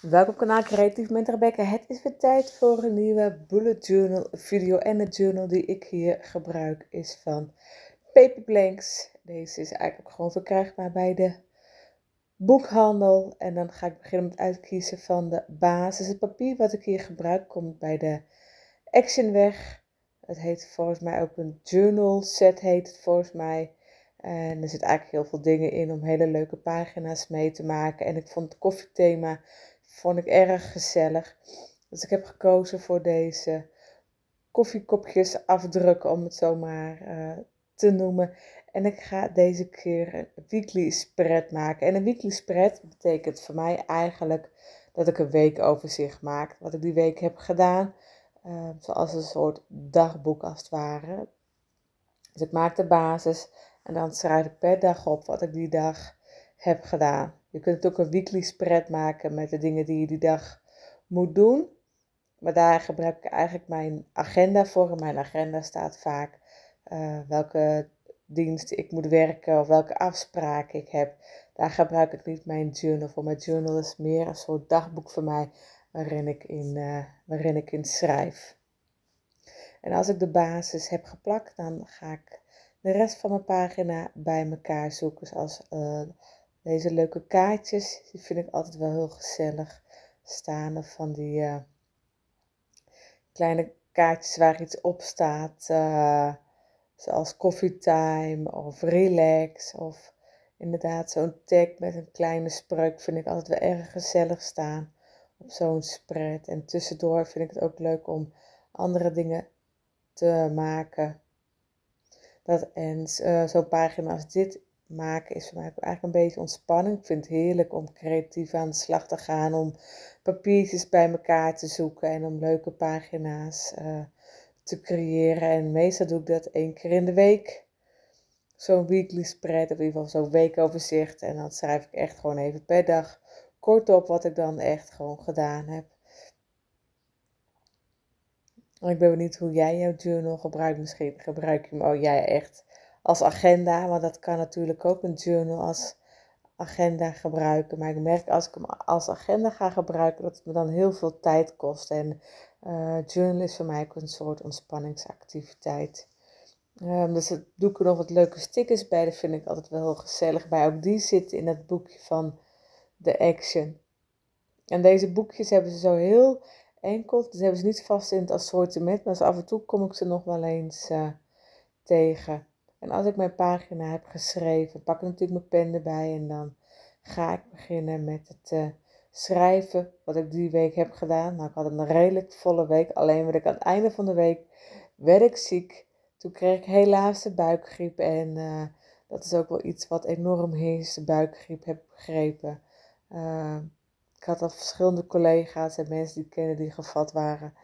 Welkom kanaal Creatief met Rebecca. Het is weer tijd voor een nieuwe bullet journal video. En de journal die ik hier gebruik is van Paper Blanks. Deze is eigenlijk ook gewoon verkrijgbaar bij de boekhandel. En dan ga ik beginnen met uitkiezen van de basis. Het papier wat ik hier gebruik komt bij de Action weg. Het heet volgens mij ook een journal set heet het volgens mij. En er zit eigenlijk heel veel dingen in om hele leuke pagina's mee te maken. En ik vond het koffiethema vond ik erg gezellig. Dus ik heb gekozen voor deze koffiekopjes afdrukken, om het zo maar uh, te noemen. En ik ga deze keer een weekly spread maken. En een weekly spread betekent voor mij eigenlijk dat ik een weekoverzicht maak. Wat ik die week heb gedaan. Uh, zoals een soort dagboek als het ware. Dus ik maak de basis en dan schrijf ik per dag op wat ik die dag heb gedaan. Je kunt ook een weekly spread maken met de dingen die je die dag moet doen. Maar daar gebruik ik eigenlijk mijn agenda voor. In mijn agenda staat vaak uh, welke diensten ik moet werken of welke afspraken ik heb. Daar gebruik ik niet mijn journal voor. Mijn journal is meer een soort dagboek voor mij waarin ik in, uh, waarin ik in schrijf. En als ik de basis heb geplakt, dan ga ik de rest van mijn pagina bij elkaar zoeken. Zoals uh, deze leuke kaartjes, die vind ik altijd wel heel gezellig. Staan van die uh, kleine kaartjes waar iets op staat. Uh, zoals coffee time of relax. Of inderdaad zo'n tag met een kleine spreuk vind ik altijd wel erg gezellig staan. Op zo'n spread. En tussendoor vind ik het ook leuk om andere dingen te maken. Dat, en uh, zo'n pagina als dit maken is voor mij eigenlijk een beetje ontspanning. Ik vind het heerlijk om creatief aan de slag te gaan, om papiertjes bij elkaar te zoeken en om leuke pagina's uh, te creëren. En meestal doe ik dat één keer in de week. Zo'n weekly spread, of in ieder geval zo'n weekoverzicht. En dan schrijf ik echt gewoon even per dag kort op wat ik dan echt gewoon gedaan heb. ik ben benieuwd hoe jij jouw journal gebruikt. Misschien gebruik je hem, oh jij echt als agenda, maar dat kan natuurlijk ook een journal als agenda gebruiken. Maar ik merk als ik hem als agenda ga gebruiken, dat het me dan heel veel tijd kost. En uh, journal is voor mij ook een soort ontspanningsactiviteit. Um, dus het doe ik er nog wat leuke stickers bij. Dat vind ik altijd wel heel gezellig bij. Ook die zitten in het boekje van The Action. En deze boekjes hebben ze zo heel enkel. Dus hebben ze niet vast in het assortiment. Maar af en toe kom ik ze nog wel eens uh, tegen. En als ik mijn pagina heb geschreven, pak ik natuurlijk mijn pen erbij en dan ga ik beginnen met het uh, schrijven wat ik die week heb gedaan. Nou, ik had een redelijk volle week, alleen werd ik aan het einde van de week werd ziek. Toen kreeg ik helaas de buikgriep en uh, dat is ook wel iets wat enorm heerst, de buikgriep heb ik begrepen. Uh, ik had al verschillende collega's en mensen die ik kennen die gevat waren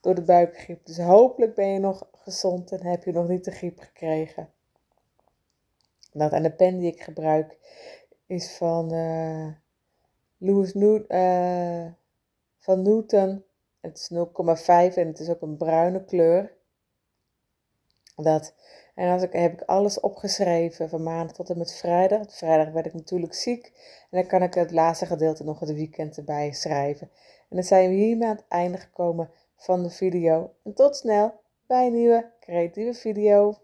door de buikgriep. Dus hopelijk ben je nog gezond en heb je nog niet de griep gekregen. En de pen die ik gebruik is van uh, van Newton. Het is 0,5 en het is ook een bruine kleur. Dat. En als ik, heb ik alles opgeschreven van maandag tot en met vrijdag. Vrijdag werd ik natuurlijk ziek. En dan kan ik het laatste gedeelte nog het weekend erbij schrijven. En dan zijn we hiermee aan het einde gekomen van de video. En tot snel bij een nieuwe creatieve video.